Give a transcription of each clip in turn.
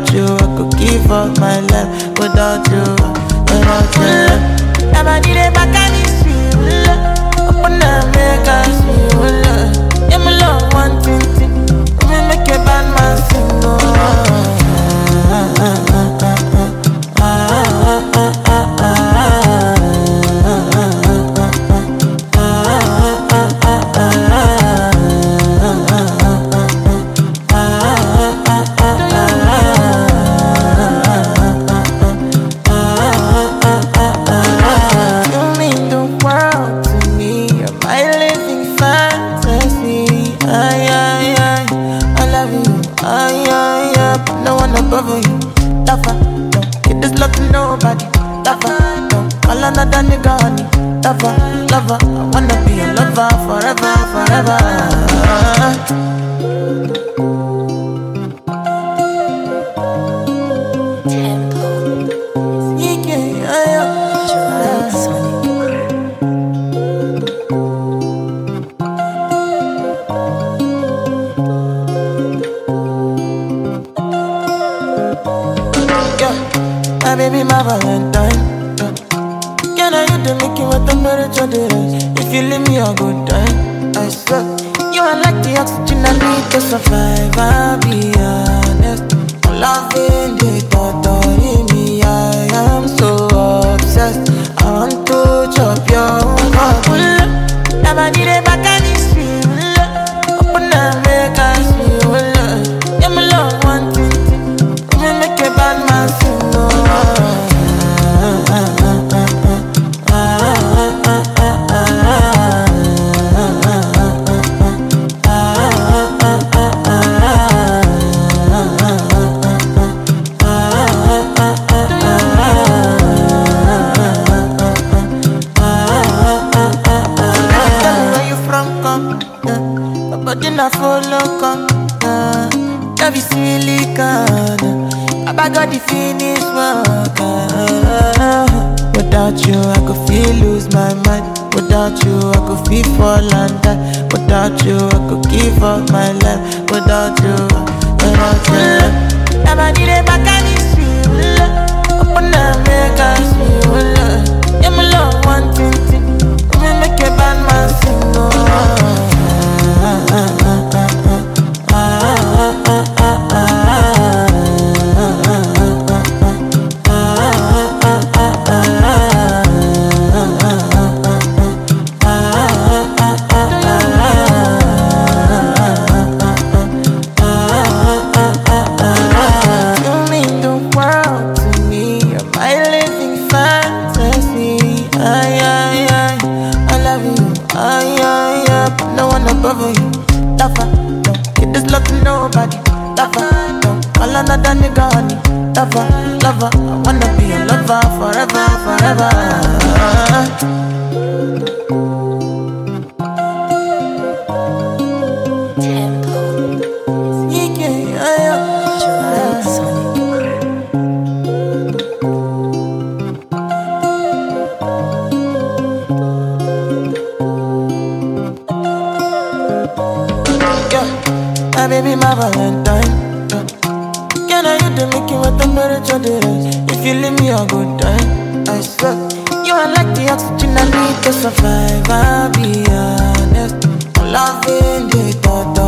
without you I could give up my life without you, without you. I'm a need a back and it's you Upon the make us you Yeah, my love one, two all my life serious. If you leave me, I go die. I swear. You are like the oxygen I need to survive. I'll be honest. I'm loving the thought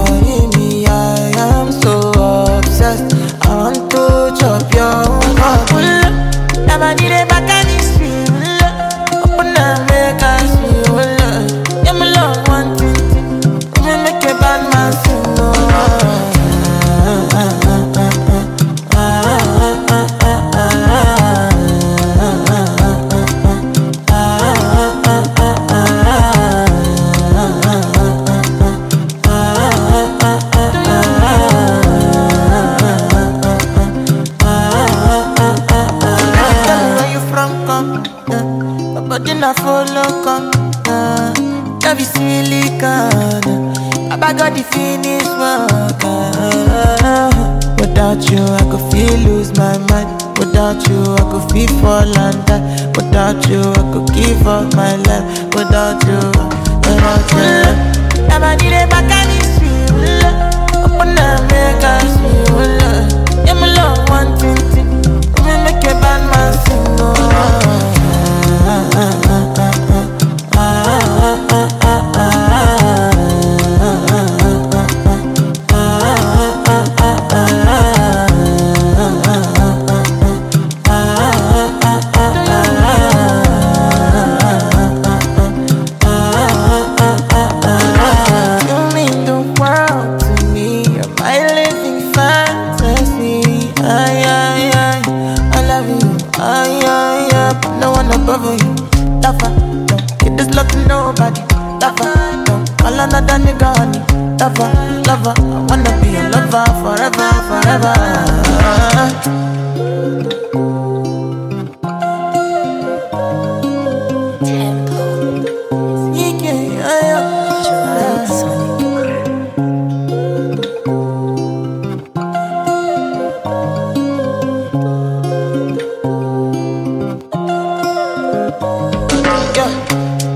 honey, honey Lover, lover, I wanna be your lover forever, forever.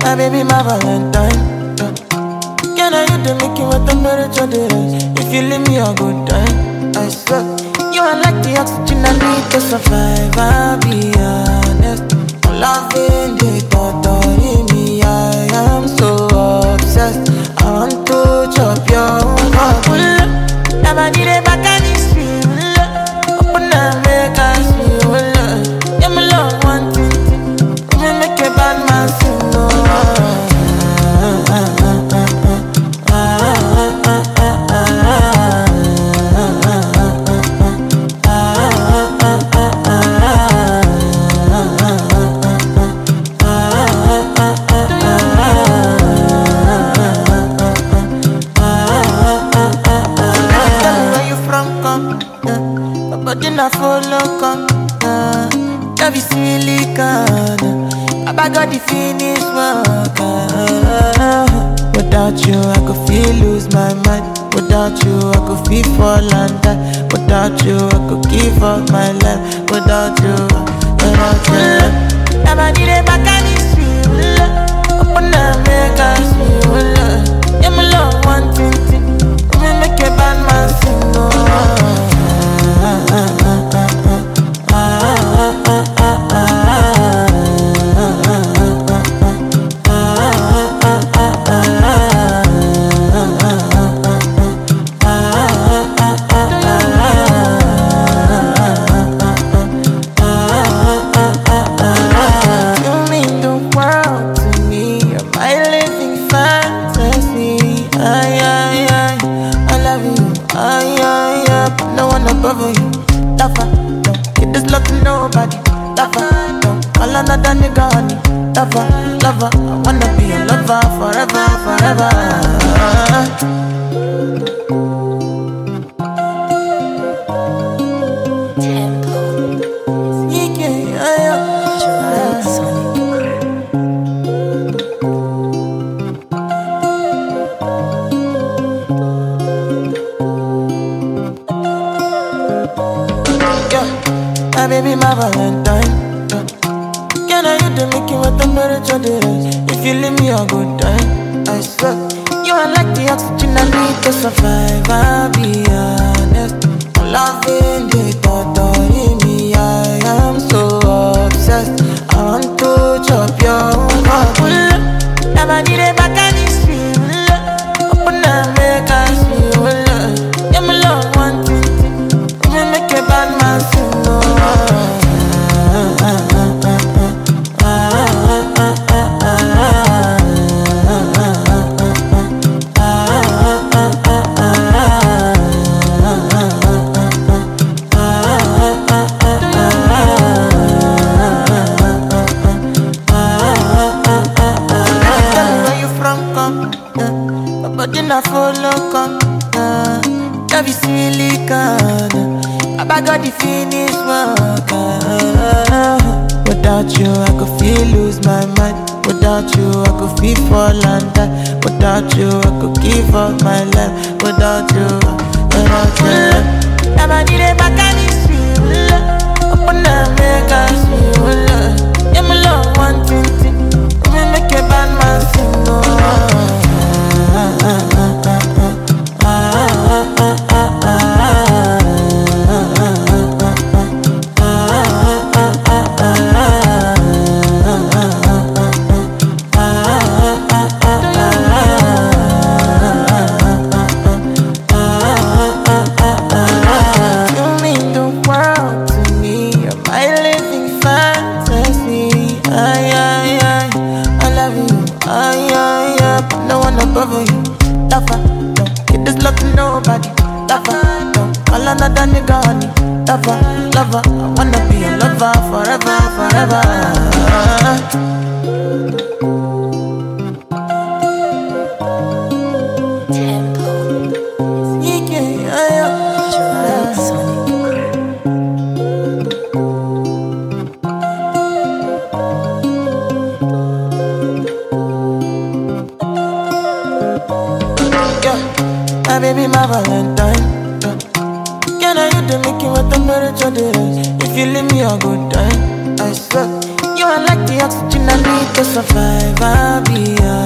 My baby, my valentine temperature they rise If you leave me, I go die. I swear You are like the oxygen I need to survive. I'll be honest. I'm loving the Without you, I could give up my life. Without you. no be silicon. Baba got the finish work Without you, I could feel lose my mind. Without you, I could feel fall under. Without you, I could give up my life. Without you, without you. Never need a back and it's real Open up, make us real Yeah, my love, one thing, thing. Make a bad man sing, oh lover, lover. I wanna be a lover forever, forever. Yeah. My baby, my valentine do this If you leave me, I'll go die. I suck. You are like the oxygen I need to survive. I'll be alright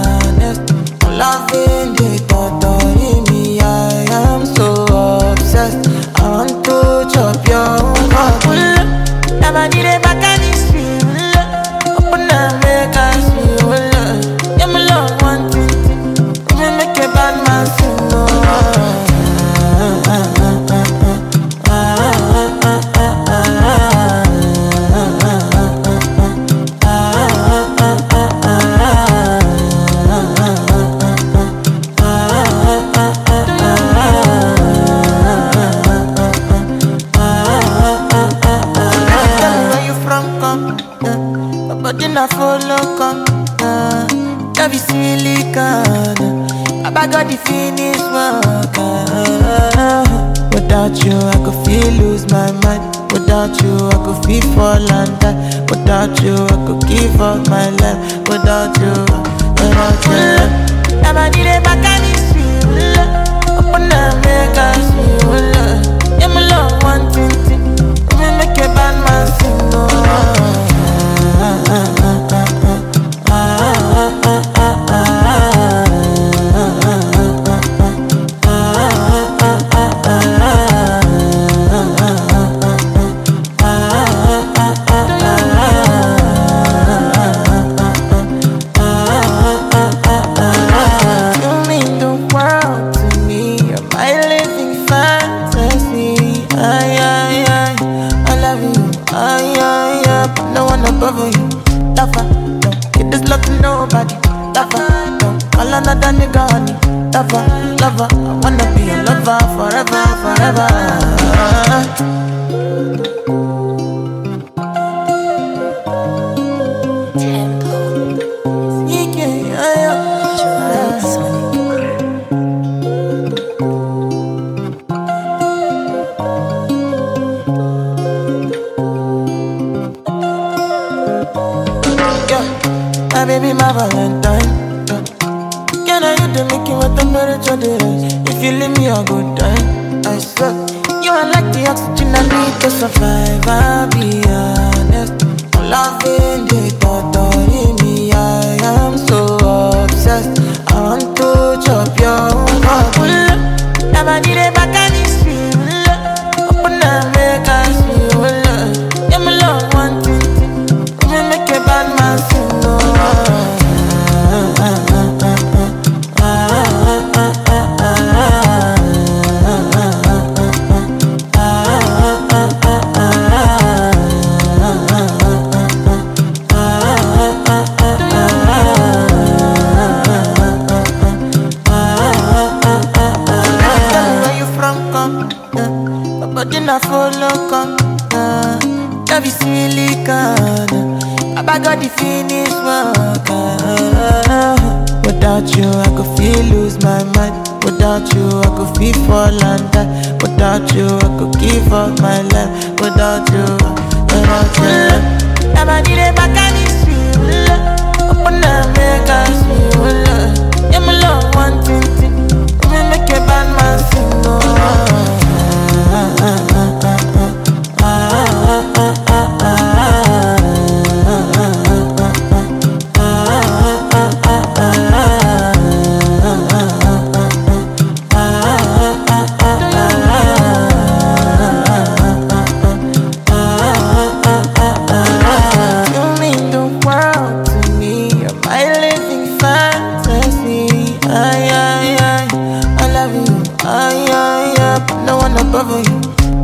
one above you.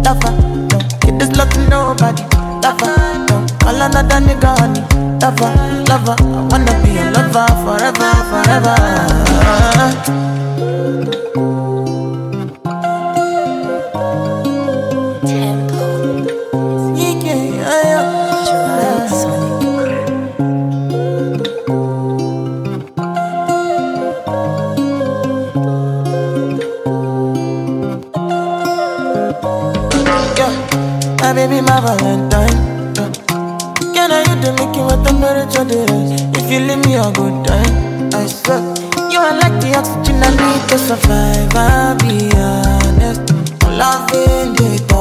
Lover, no. Give this love to nobody. Lover, no. All another nigga on me lover, lover. I wanna be your lover forever, forever. a valentine. Can I you the making what the marriage of If you leave me, a good time. I swear. You are like the oxygen I need to survive. I'll be honest. Loving the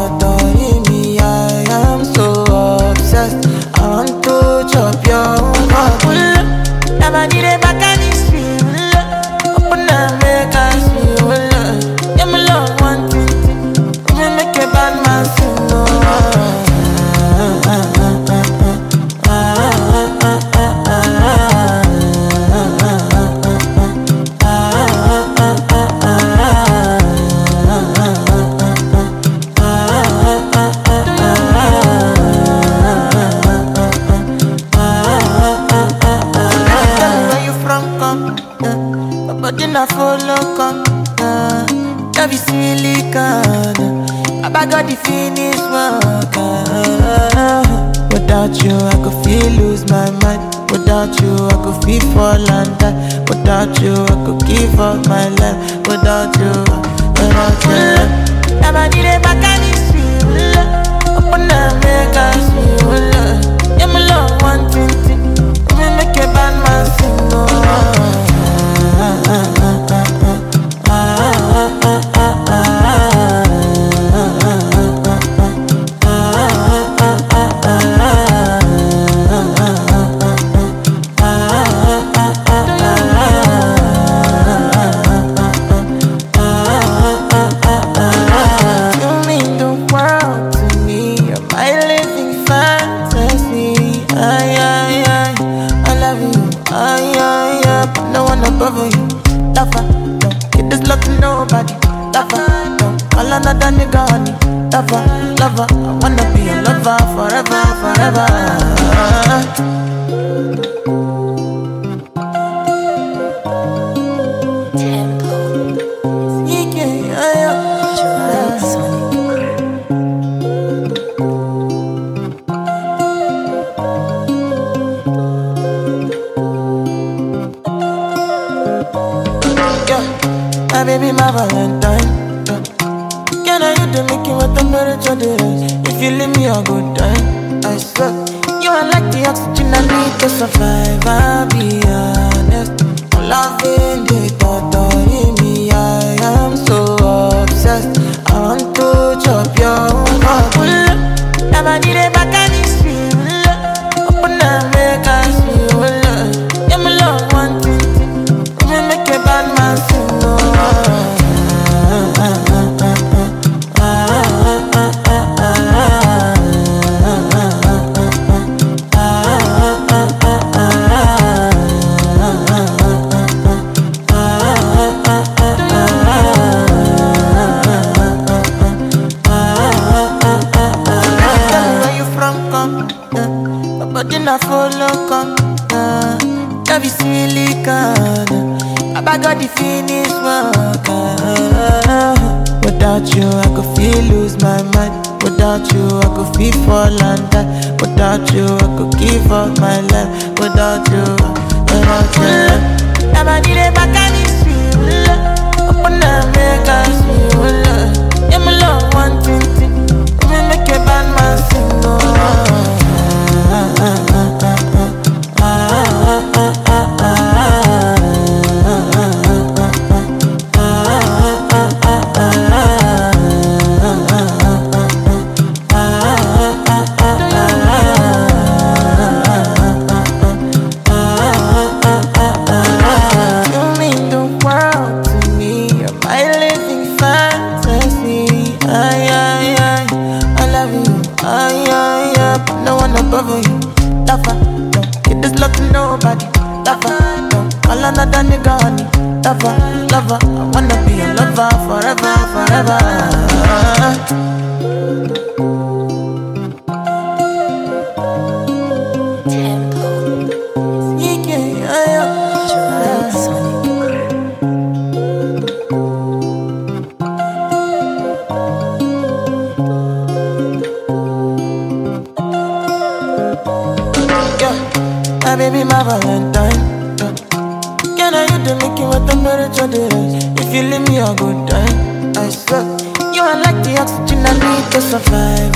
me finish work ah. Without you, I could feel lose my mind. Without you, I could feel fall and die. Without you, I could give up my life. Without you, without you Now I need a back and it's real Open up, make us real Yeah, my love, one thing, thing Let me make a bad man sing, oh, ah, ah, ah.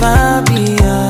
I'll be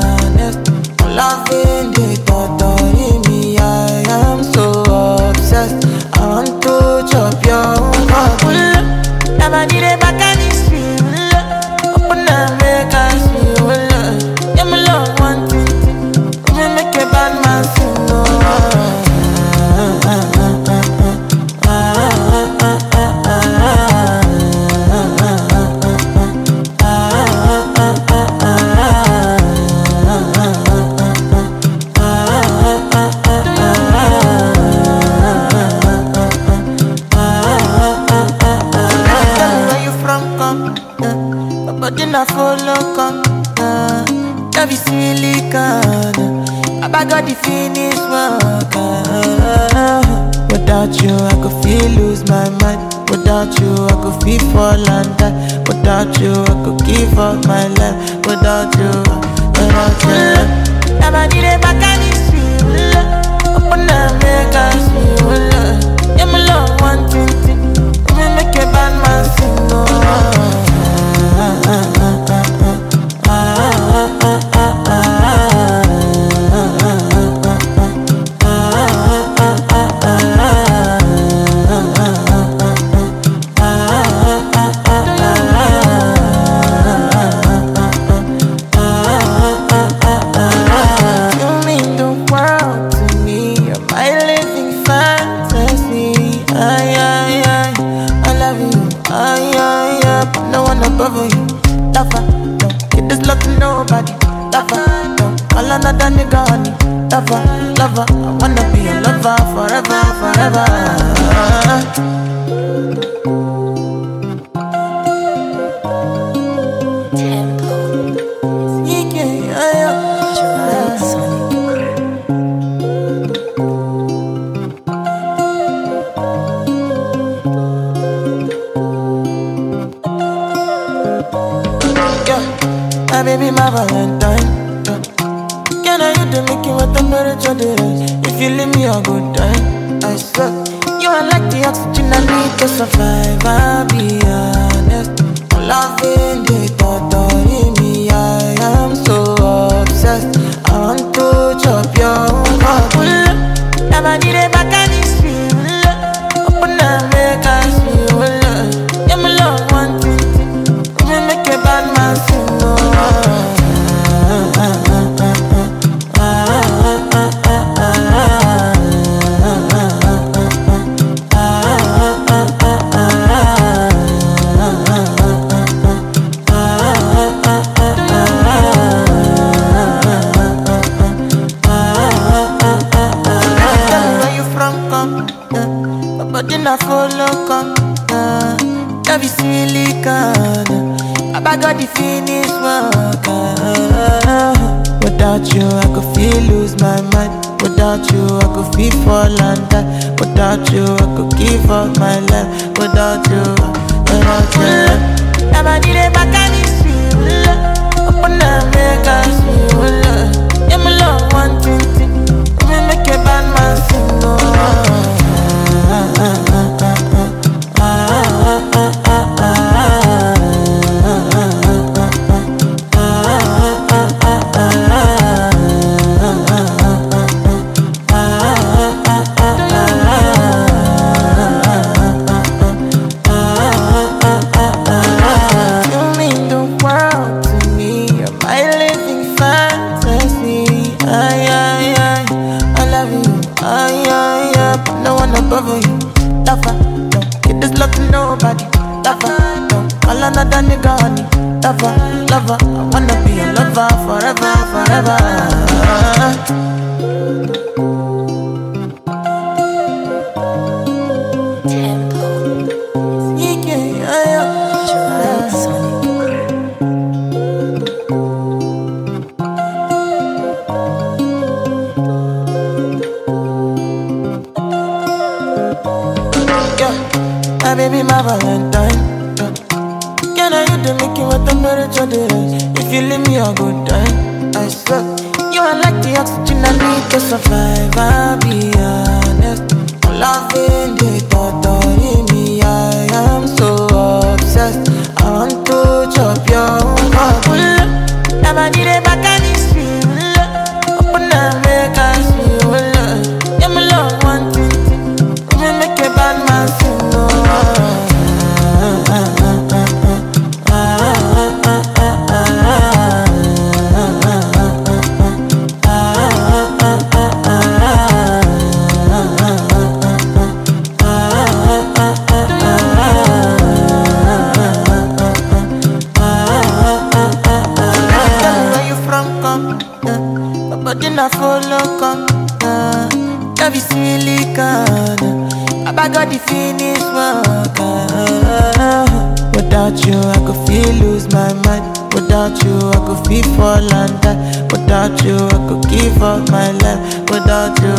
Without you, I could feel lose my mind. Without you, I could feel fall and die. Without you, I could give up my life. Without you,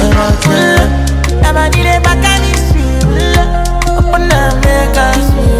without you. Never need a back and it's you. Open up, make us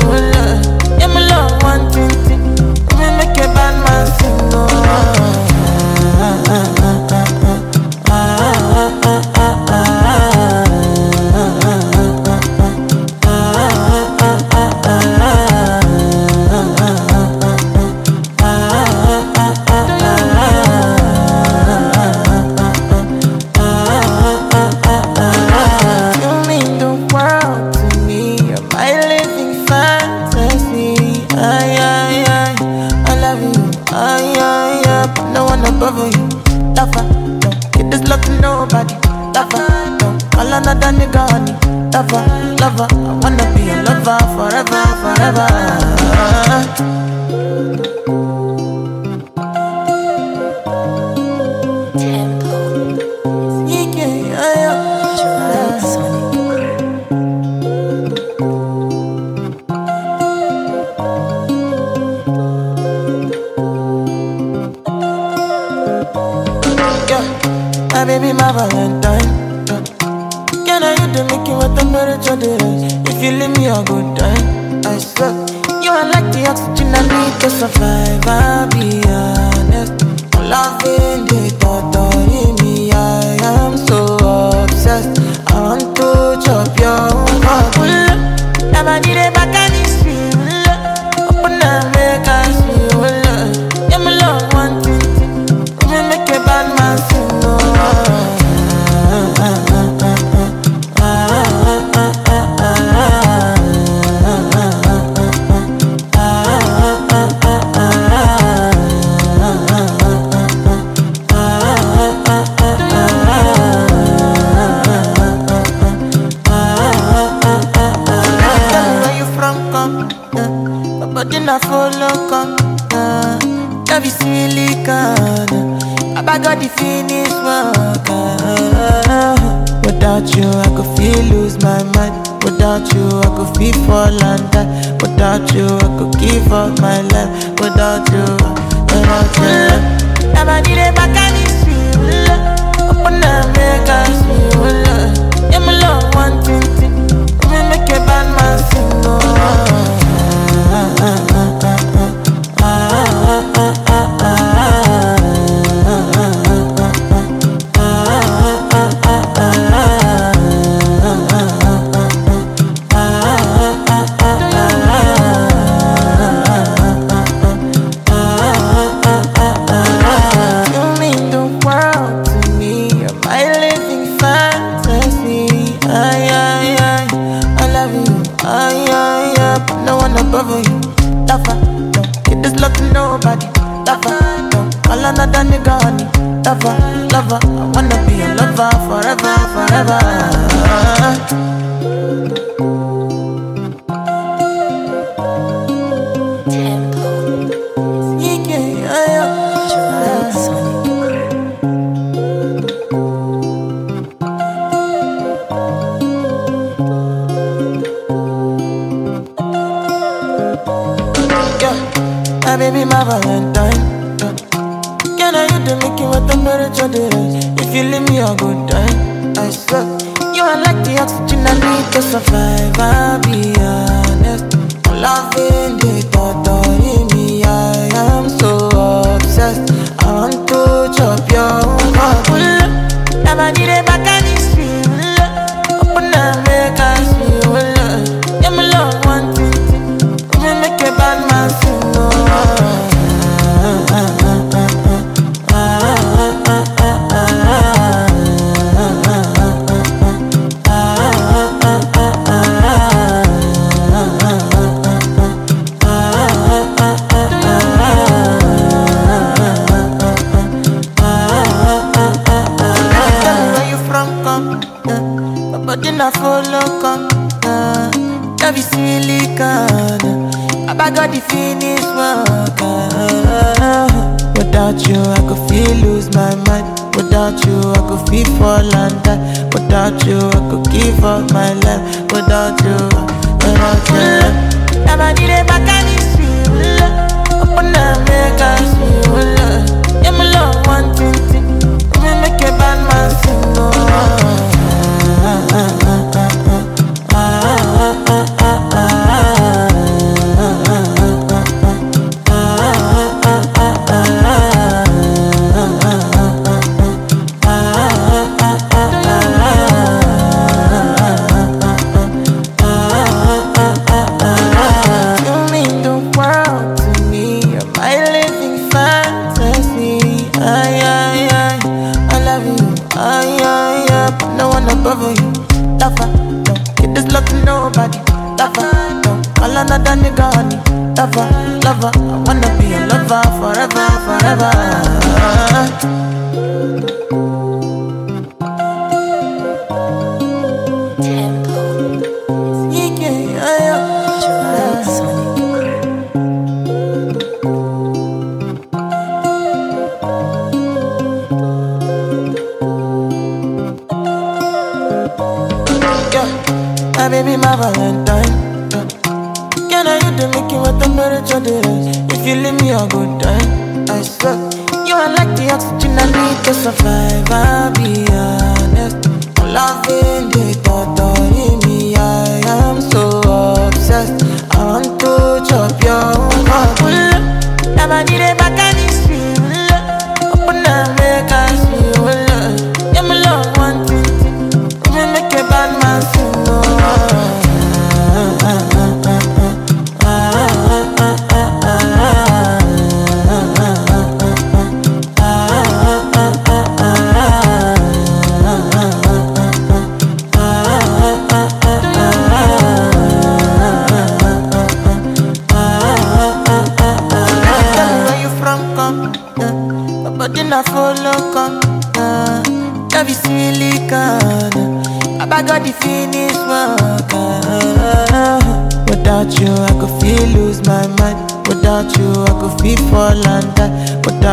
Fall and. Without you, I could give up my life. Without you, without you. It back my baby, my Valentine. Can I you to make you what temperature there is? If you leave me a good time, I swear. You are like the oxygen I need to survive. I'll be honest. Loving the thought of me, I am feel fall and die. Without you, I could give up my life. Without you, without you. Never did it back Ay, ay. But no one above you. Lover, don't get this love to nobody. Lover, don't call another nigga honey. Lover, lover, I wanna be a lover forever, forever. my valentine yeah. Can I you to make you what temperature it is If you leave me a good time, I swear You are like the oxygen I need to survive, I'll be honest. I'm loving the thought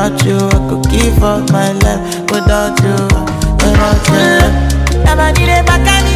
without you I could give up my life. Without you Without you.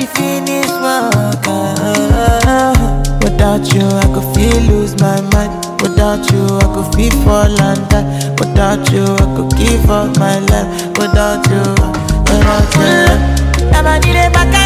the finish work uh, Without you, I could feel lose my mind. Without you, I could feel fall and die Without you, I could give up my life. Without you, without you I'm a need a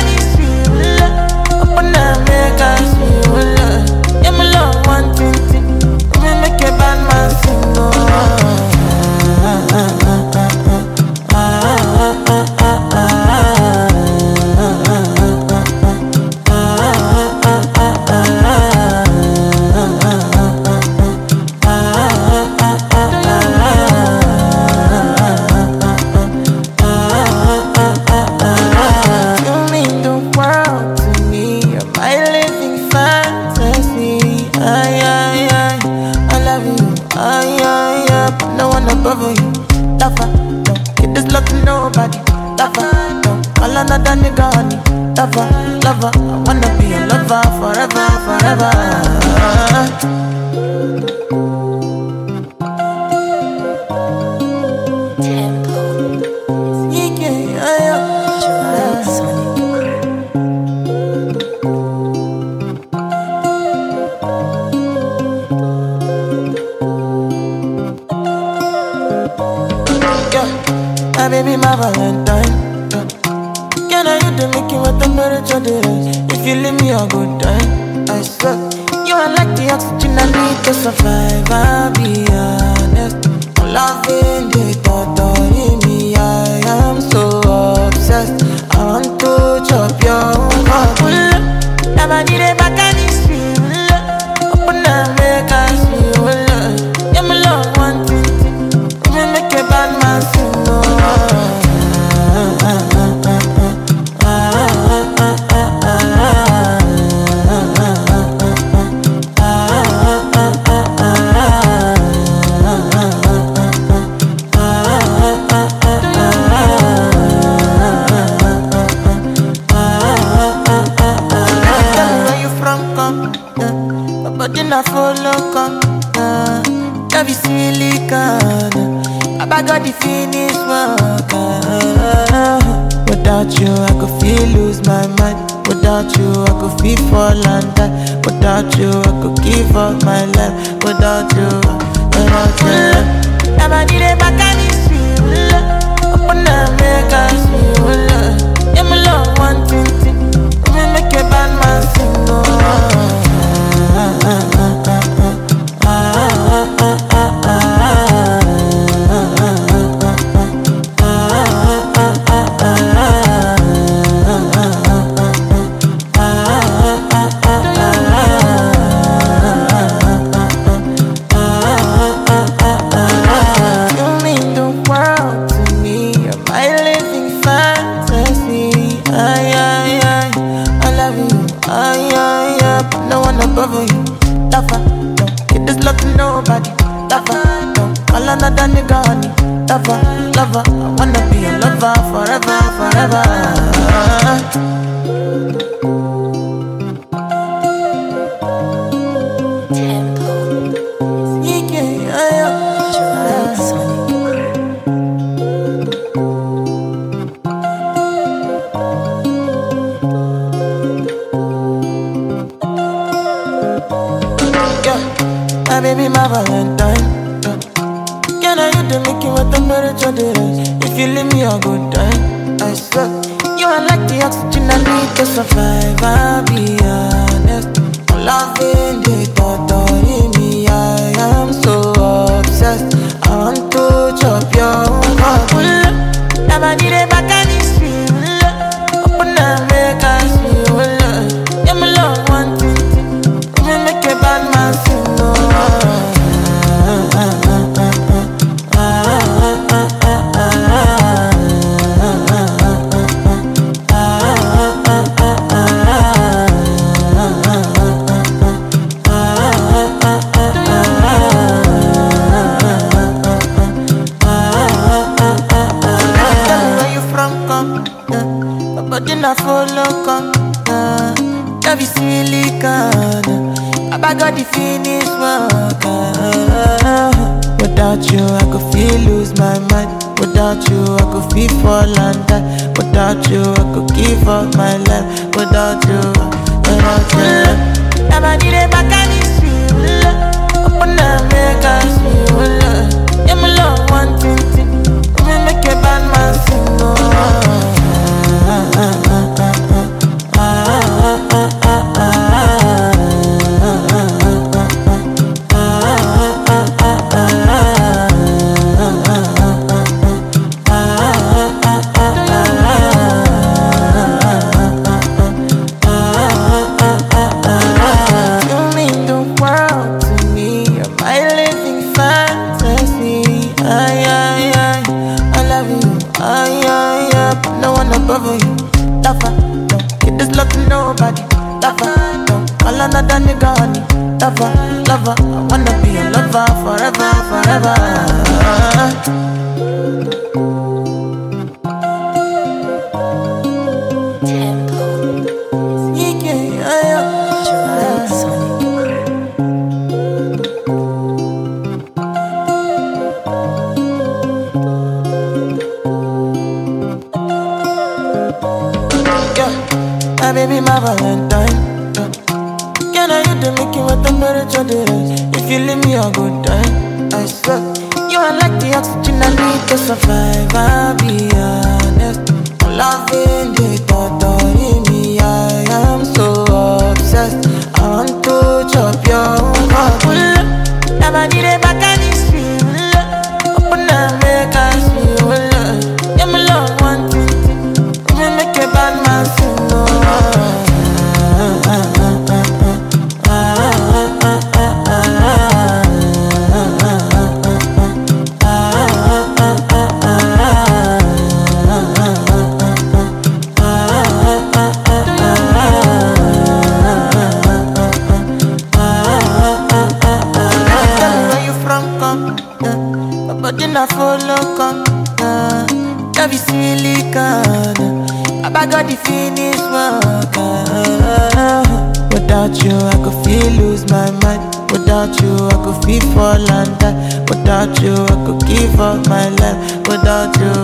be fall and die. Without you, I could give up my life. Without you,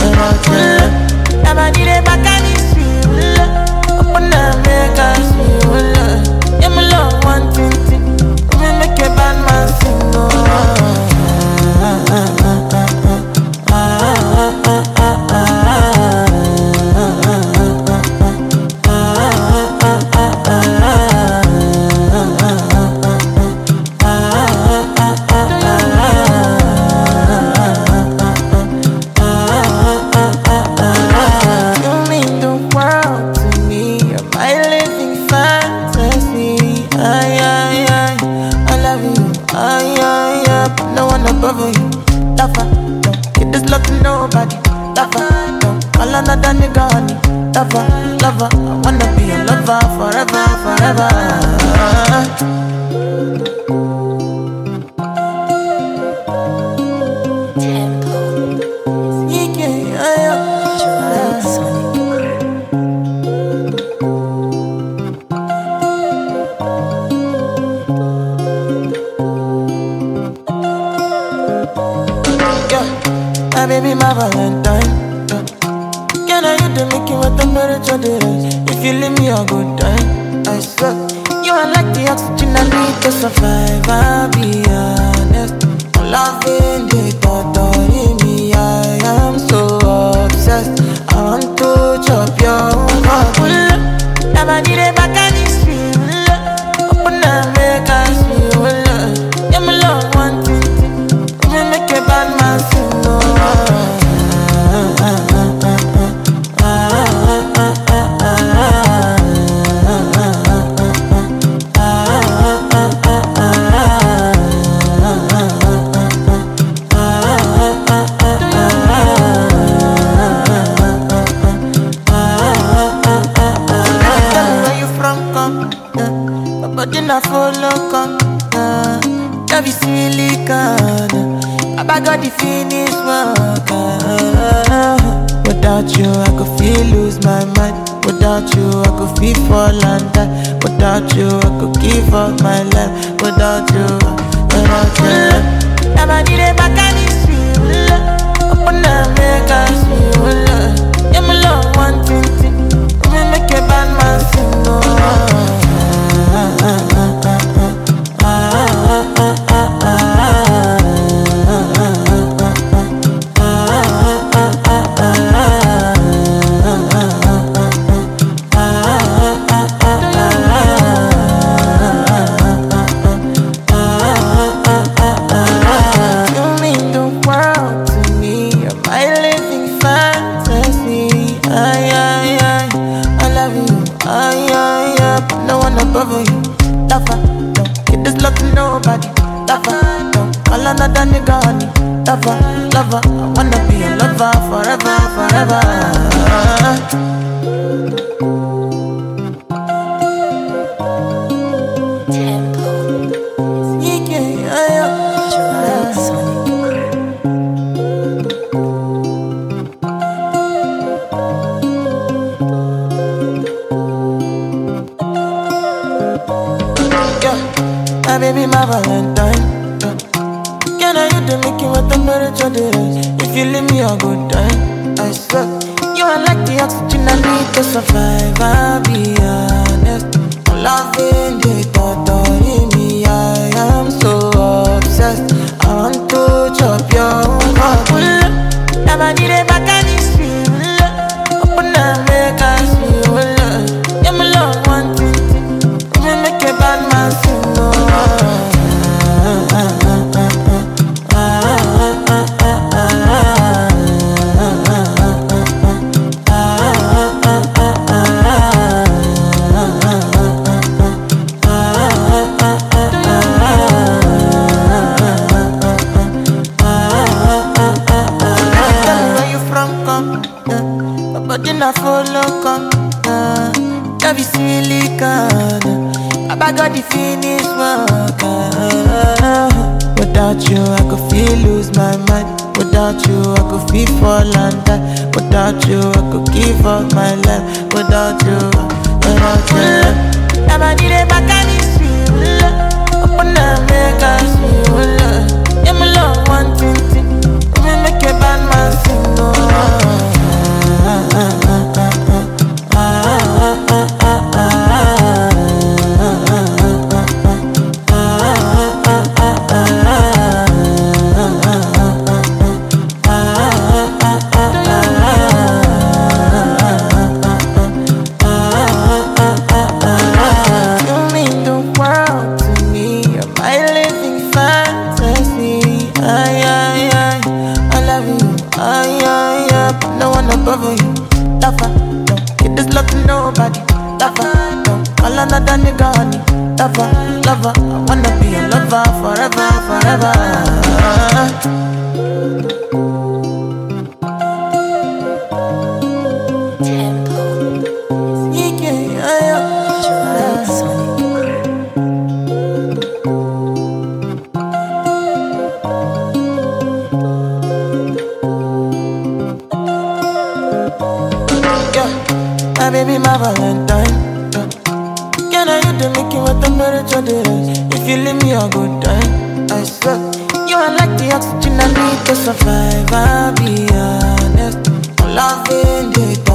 without you. I'm a need a back and it's real. I'm gonna make us real. I'm a love nwantiti. they make you If you leave me, I'll go die, I swear You are like the oxygen I need to survive, I'll be honest. I'm loving the thought of me, I am so obsessed. Lover. Call another nigga honey, lover, lover. I wanna be a lover forever, forever. Yeah, my baby, my Valentine. You what temperature there is? If you leave me a good time, I swear. You are like the oxygen I need to survive. I'll be honest. I'm loving the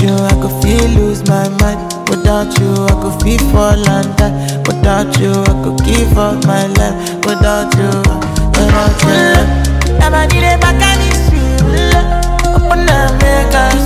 you, I could feel lose my mind. Without you, I could feel fall and die. Without you, I could give up my life. Without you, without you. Did it back it's real. Open up, make us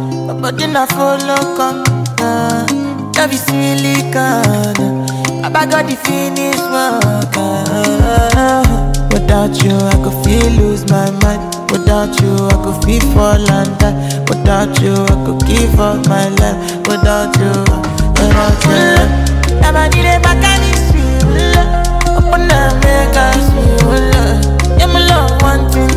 Then I follow, come. Love is silicon. I got the finish work. ah. Without you, I could feel lose my mind. Without you, I could feel fall and die. Without you, I could give up my life. Without you, without you. Never did it back it's real. Open up, make us feel. Yeah, me love nwantiti,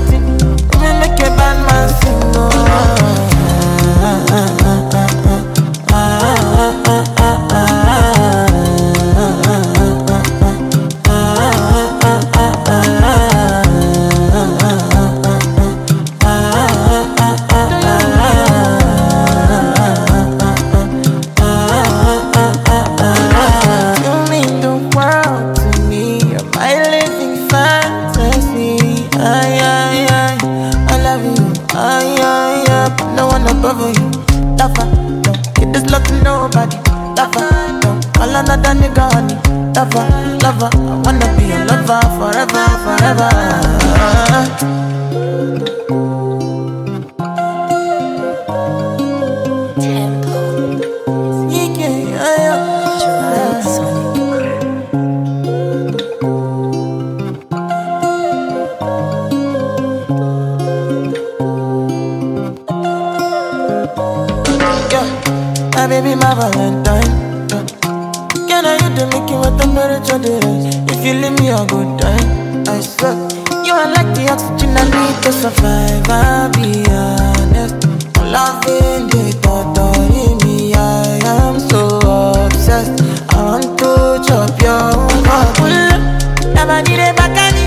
Never did it back